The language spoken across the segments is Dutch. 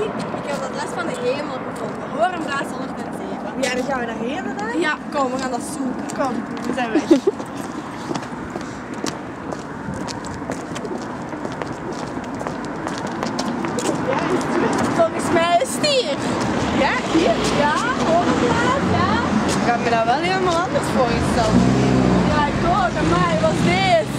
niet. Ik heb het adres van de hemel gevonden. Horenplaats 107. Ja, dan gaan we daarheen dan. Ja, kom, we gaan dat zoeken. Kom, we zijn weg. Volgens mij is het hier. Ja, hier. Ja. Ik heb me daar wel helemaal anders voorgesteld. Ja, ik ook. En mij was dit.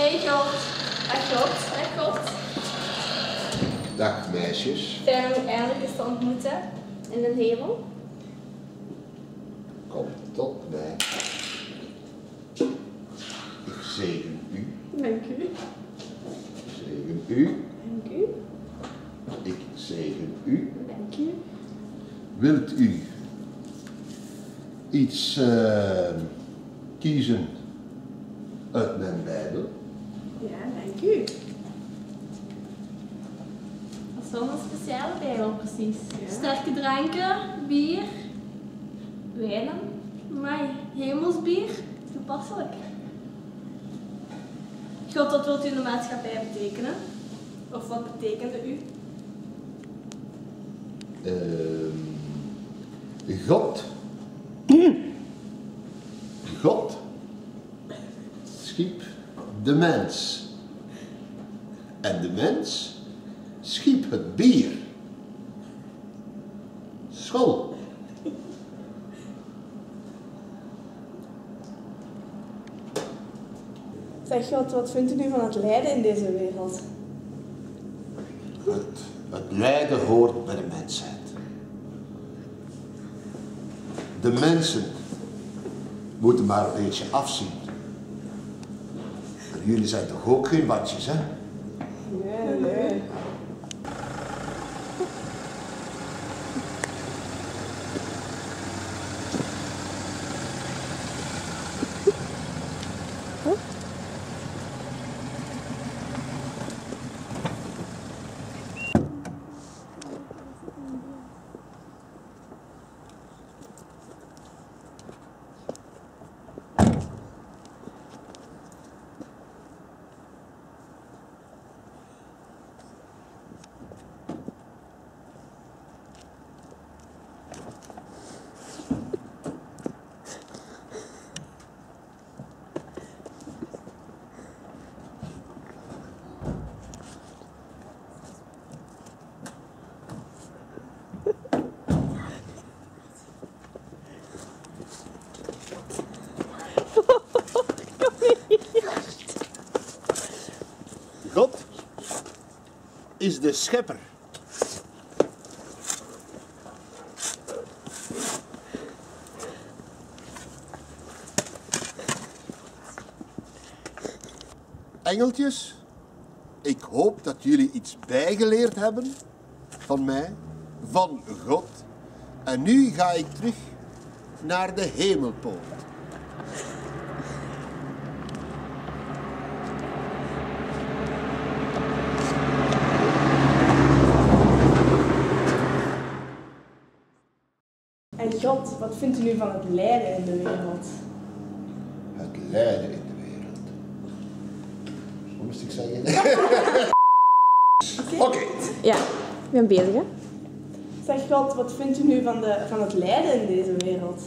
Hey God. Dag God. Dag. Dag meisjes, Fijn om eindelijk eens te ontmoeten in de hemel. kom tot mij. Ik zegen u, Dank u. ik zegen u, Dank u. ik zegen u. Dank u. Wilt u iets eh, kiezen uit mijn Bijbel? Ja, dank u. Dat is wel een speciale bijbel, precies. Sterke dranken, bier, wijnen. Maar hemelsbier, toepasselijk. God, wat wilt u in de maatschappij betekenen? Of wat betekende u? Ehm, God schiep de mens. En de mens schiep het bier. School. Zeg God, wat vindt u nu van het lijden in deze wereld? Het, het lijden hoort bij de mensheid. De mensen moeten maar een beetje afzien. Jullie zijn toch ook geen watjes, hè? Is de schepper. Engeltjes, ik hoop dat jullie iets bijgeleerd hebben van mij, van God. En nu ga ik terug naar de hemelpoort. En God, wat vindt u nu van het lijden in de wereld? Het lijden in de wereld. Wat moest ik zeggen? Oké. Ja, ik ben bezig hè. Zeg God, wat vindt u nu van, de, van het lijden in deze wereld?